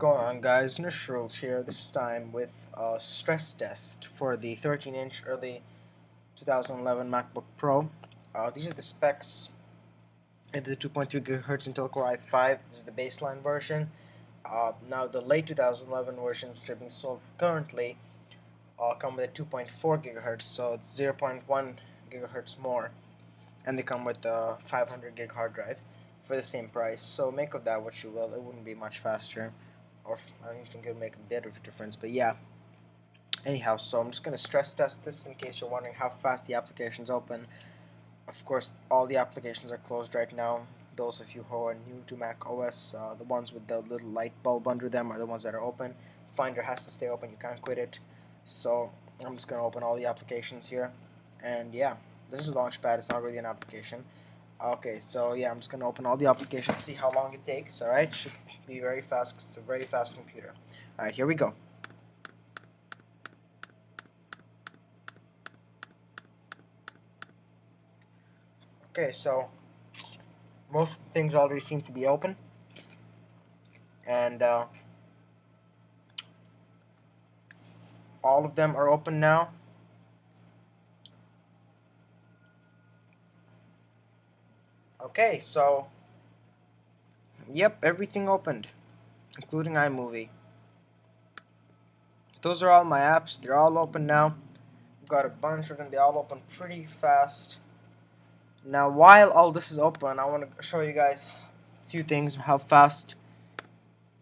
going on guys, Nush here, this time with a stress test for the 13 inch early 2011 MacBook Pro. Uh, these are the specs. It's the 2.3 GHz Intel Core i5, this is the baseline version. Uh, now the late 2011 versions which are being sold currently uh, come with a 2.4 GHz, so it's 0.1 GHz more. And they come with a 500 gig hard drive for the same price, so make of that what you will, it wouldn't be much faster or I don't think it would make a bit of a difference, but yeah. Anyhow, so I'm just going to stress test this in case you're wondering how fast the applications open. Of course, all the applications are closed right now. Those of you who are new to Mac OS, uh, the ones with the little light bulb under them are the ones that are open. Finder has to stay open, you can't quit it. So I'm just going to open all the applications here. And yeah, this is Launchpad, it's not really an application. Okay, so yeah, I'm just to open all the applications, see how long it takes, alright? Should be very fast it's a very fast computer. Alright, here we go. Okay, so most things already seem to be open. And uh, all of them are open now. Okay, so yep, everything opened, including iMovie. Those are all my apps. They're all open now. I've got a bunch of them. They all open pretty fast. Now, while all this is open, I want to show you guys a few things, how fast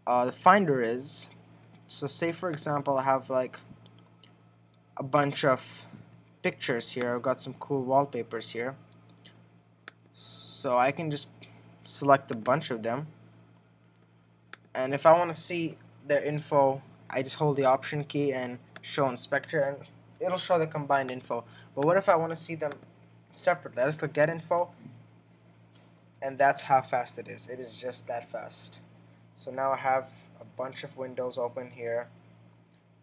uh, the Finder is. So, say for example, I have like a bunch of pictures here. I've got some cool wallpapers here so I can just select a bunch of them. And if I want to see their info I just hold the option key and show inspector and it'll show the combined info. But what if I want to see them separately? I just click get info and that's how fast it is. It is just that fast. So now I have a bunch of windows open here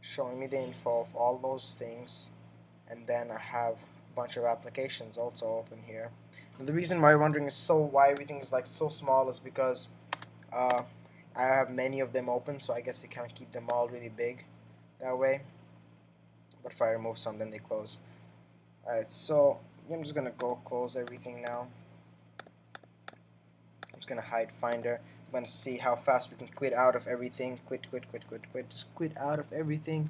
showing me the info of all those things and then I have bunch of applications also open here. And the reason why you're wondering is so why everything is like so small is because uh, I have many of them open, so I guess you can't keep them all really big that way. But if I remove some, then they close. Alright, so I'm just gonna go close everything now. I'm just gonna hide Finder. I'm gonna see how fast we can quit out of everything. Quit, quit, quit, quit, quit. Just quit out of everything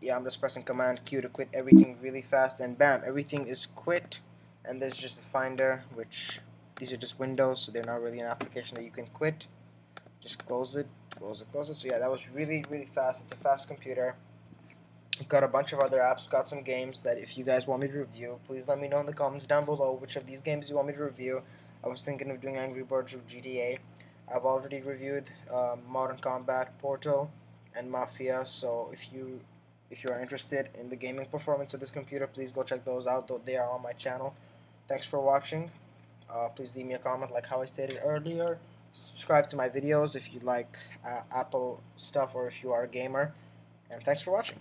yeah, I'm just pressing Command Q to quit everything really fast, and bam, everything is quit. And there's just the Finder, which these are just windows, so they're not really an application that you can quit. Just close it, close it, close it. So yeah, that was really, really fast. It's a fast computer. I've got a bunch of other apps, got some games that if you guys want me to review, please let me know in the comments down below which of these games you want me to review. I was thinking of doing Angry Birds or GTA. I've already reviewed um, Modern Combat, Portal, and Mafia, so if you if you are interested in the gaming performance of this computer, please go check those out. They are on my channel. Thanks for watching. Uh, please leave me a comment like how I stated earlier. Subscribe to my videos if you like uh, Apple stuff or if you are a gamer. And thanks for watching.